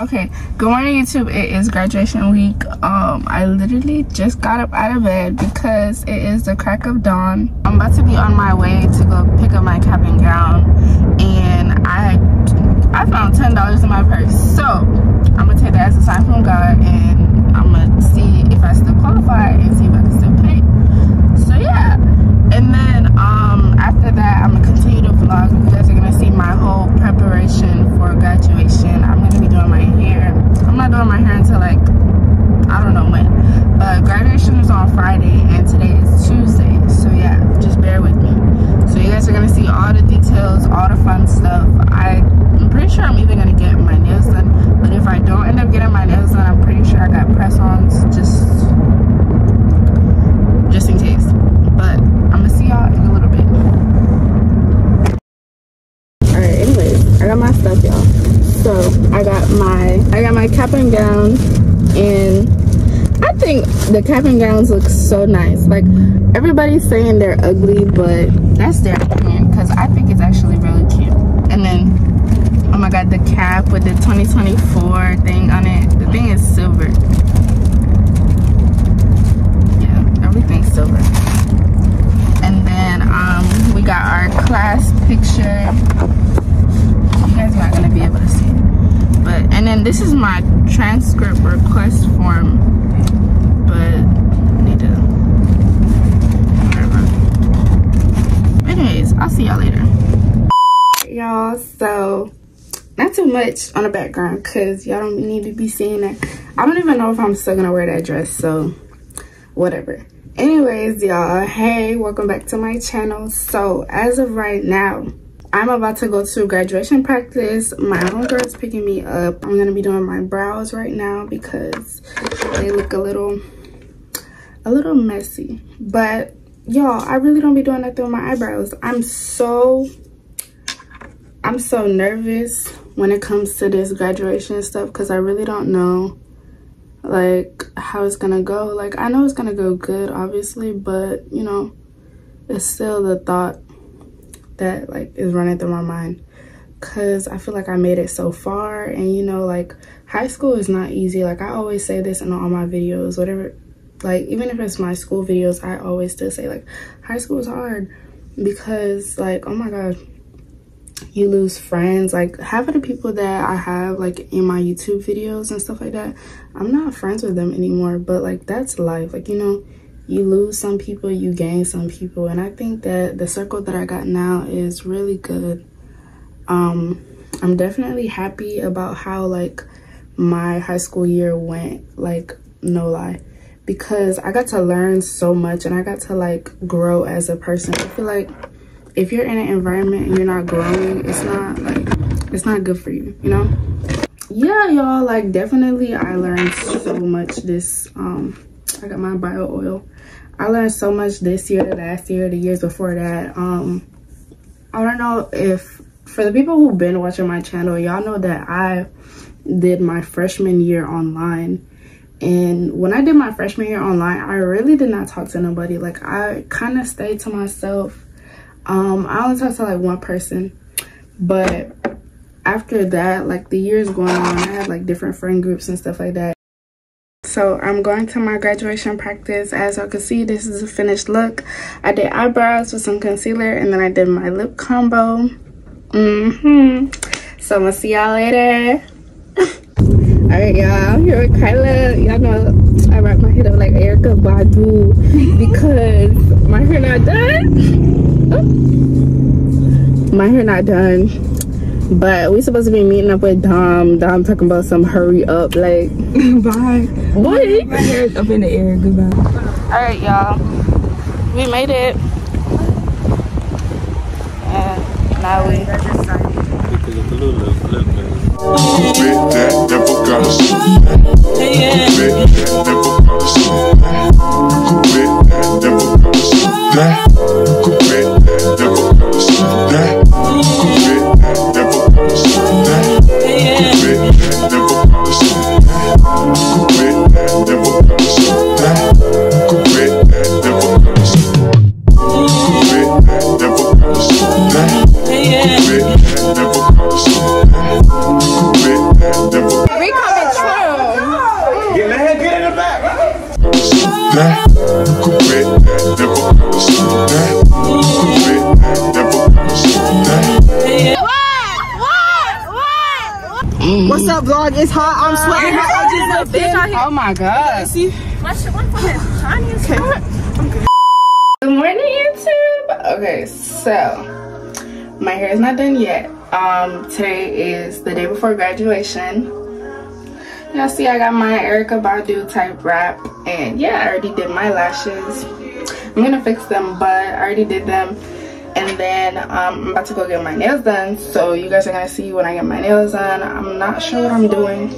Okay, good morning YouTube. It is graduation week. Um, I literally just got up out of bed because it is the crack of dawn. I'm about to be on my way to go pick up my cap and gown and I I found ten dollars in my purse. So I'm gonna take that as a sign from God and I'm gonna see if I still qualify and see if I can still pay. So yeah. And then um after that I'm gonna continue to vlog. You guys are gonna see my whole preparation for graduation. I'm gonna be doing my hair. I'm not doing my hair until like I don't know when. But graduation is on Friday and today is Tuesday. So yeah, just bear with me. So you guys are gonna see all the details, all the fun stuff. I, I'm pretty sure I'm even gonna get my nails done. But if I don't end up getting my nails done, I'm pretty sure I got press-ons just just in case. But I'm gonna see y'all in a little bit. Alright, anyways, I got my stuff, y'all. So I got my I got my cap and gown and I think the cap and gowns look so nice. Like everybody's saying they're ugly, but that's their opinion because I think it's actually really cute. And then oh my god, the cap with the 2024 thing on it. The thing is silver. Yeah, everything's silver. And then um we got our class picture. You guys not gonna be able to see it. But and then this is my transcript request form but need to whatever. Anyways, I'll see y'all later. Y'all, so not too much on the background because y'all don't need to be seeing that. I don't even know if I'm still gonna wear that dress, so whatever. Anyways, y'all, hey, welcome back to my channel. So as of right now, I'm about to go to graduation practice. My homegirl is picking me up. I'm gonna be doing my brows right now because they look a little a little messy but y'all i really don't be doing nothing with my eyebrows i'm so i'm so nervous when it comes to this graduation stuff because i really don't know like how it's gonna go like i know it's gonna go good obviously but you know it's still the thought that like is running through my mind. Because i feel like i made it so far and you know like high school is not easy. Like i always say this in all my videos whatever like even if it's my school videos i always still say like high school is hard because like oh my god you lose friends. Like half of the people that i have like in my youtube videos and stuff like that i'm not friends with them anymore. But like that's life. Like you know you lose some people you gain some people and i think that the circle that i got now is really good um i'm definitely happy about how like my high school year went like no lie because I got to learn so much and I got to like grow as a person. I feel like if you're in an environment and you're not growing, it's not like it's not good for you, you know? Yeah, y'all, like definitely I learned so much this um I got my bio oil. I learned so much this year, last year, the years before that. Um I don't know if for the people who've been watching my channel, y'all know that I did my freshman year online and when I did my freshman year online, I really did not talk to nobody. Like I kind of stayed to myself. Um, I only talked to like one person. But after that, like the years going on, I had like different friend groups and stuff like that. So I'm going to my graduation practice. As you can see, this is a finished look. I did eyebrows with some concealer and then I did my lip combo. Mm-hmm. So I'm gonna see y'all later. All right, y'all. I'm here with Kyla. Y'all know I wrap my hair up like Erykah Badu because my hair not done. Oh. My hair not done. But we supposed to be meeting up with Dom. Dom talking about some hurry up, like Bye. what? My hair is up in the air. Goodbye. All right, y'all. We made it. And now we. Commit that, never gotta slow Oh my god. See? Good morning, YouTube. Okay, so my hair is not done yet. Um, today is the day before graduation. Y'all see, I got my Erykah Badu type wrap, and yeah, I already did my lashes. I'm gonna fix them, but I already did them. And then um, I'm about to go get my nails done. So you guys are gonna see when I get my nails done. I'm not sure what I'm doing,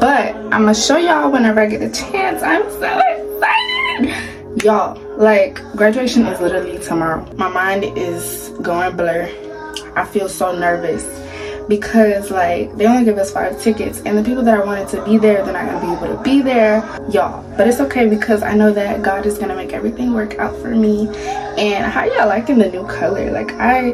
but I'm gonna show y'all whenever I get a chance. I'm so excited y'all like graduation is literally tomorrow my mind is going blur i feel so nervous because like they only give us five tickets and the people that i wanted to be there they're not gonna be able to be there y'all. But it's okay because i know that god is gonna make everything work out for me. And how y'all liking the new color? Like i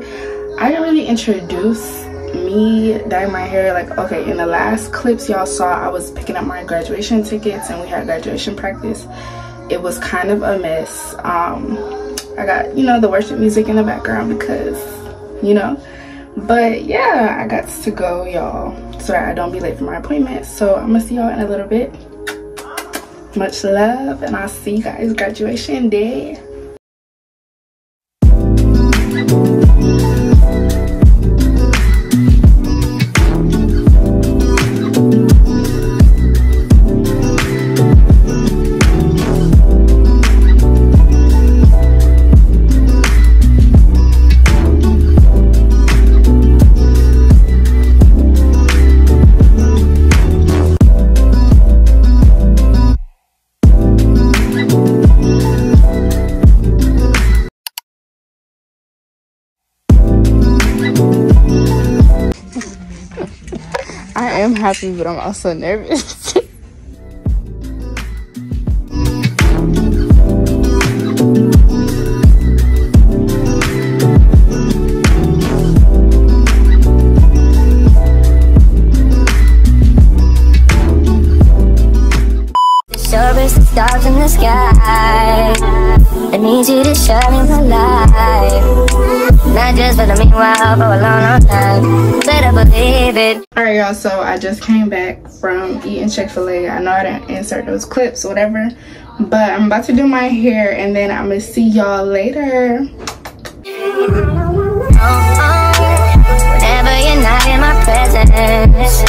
i didn't really introduce me dyeing my hair like okay in the last clips y'all saw i was picking up my graduation tickets and we had graduation practice. It was kind of a mess. Um i got you know the worship music in the background because you know but yeah i got to go y'all. So i don't be late for my appointment. So i'm gonna see y'all in a little bit. Much love and i'll see you guys graduation day happy but i'm also nervous stars in the sky. Need you to shine my life. Not just for the meanwhile, but a long, long time. Better believe it. all right y'all so i just came back from eating chick-fil-a i know i didn't insert those clips whatever but i'm about to do my hair and then i'm gonna see y'all later Oh. Whenever you're not in my presence,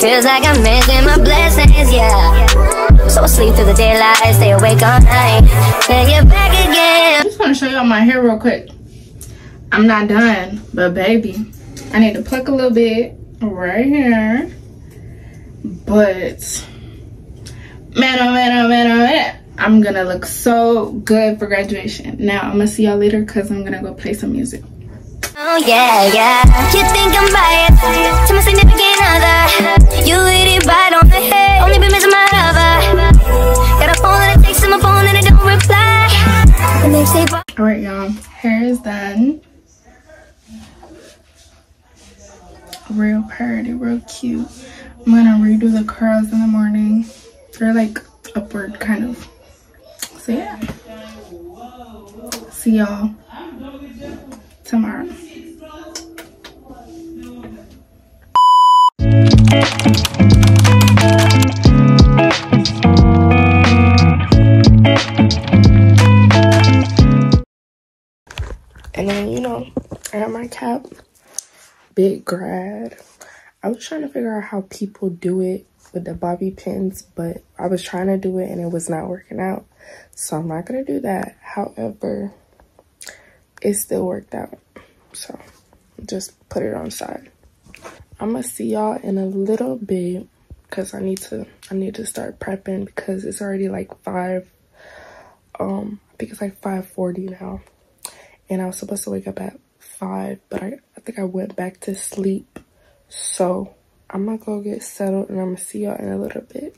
feels like I'm missing my blessings, yeah. So I sleep through the daylight, stay awake all night. Then you're back again. I just want to show y'all my hair real quick. I'm not done, but baby, I need to pluck a little bit right here. But man, oh man, oh man, oh man, I'm gonna look so good for graduation. Now I'm gonna see y'all later because I'm gonna go play some music. Oh yeah, yeah. You think I'm biased to my significant other? You hit it right on the head. Only been missing my And they say. All right, y'all, hair is done. Real pretty, real cute. I'm gonna redo the curls in the morning. They're like upward kind of. So yeah. See y'all tomorrow. And then, you know, I got my cap. Big grad. I was trying to figure out how people do it with the bobby pins, but I was trying to do it and it was not working out. So I'm not going to do that. However, it still worked out. So just put it on side. I'm going to see y'all in a little bit because I need to I need to start prepping because it's already like 5 um I think it's like 5:40 now and I was supposed to wake up at five, but I, I think I went back to sleep. So I'm gonna go get settled and I'm gonna see y'all in a little bit.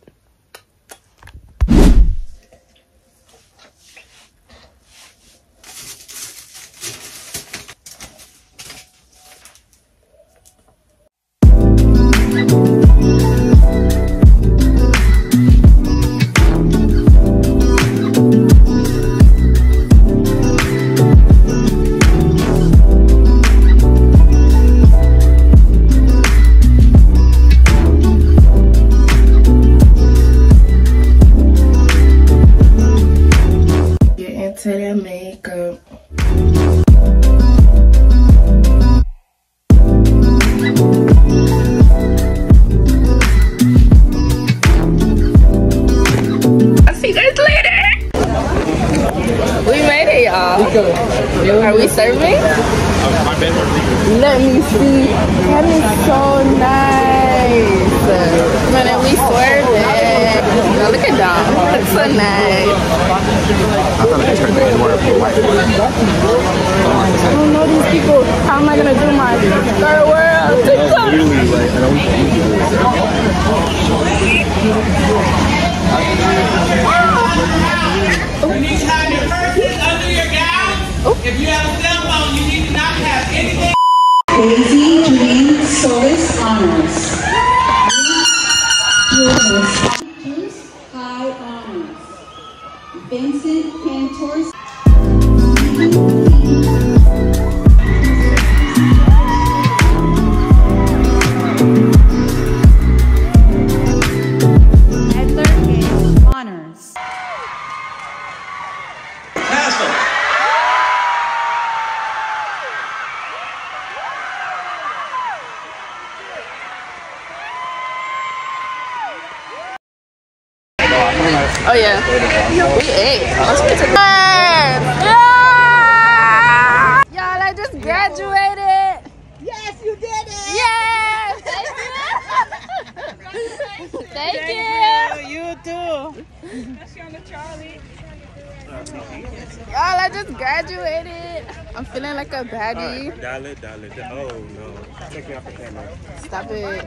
So nice. I thought it turned the word for white. I don't know these people. How am I gonna do my third world TikTok? Like, I don't this. You to have your purses under your gown. If you have a cell phone, you need to not have anything. Daisy Dream Solis Honors. Julius High Honors. Vincent Cantor. Y'all, I just graduated. I'm feeling like a baddie. Dial it, dial it. Oh, no. Take me off the camera. Stop it.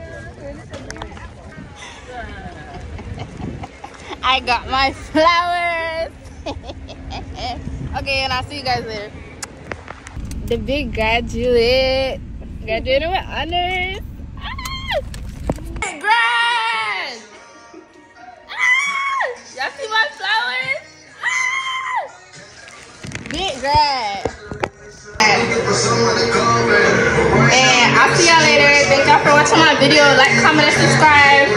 I got my flowers. okay, and I'll see you guys later. The big graduate. Graduated with honors. Ah! Grad! And I'll see y'all later. Thank y'all for watching my video. Like, comment, and subscribe.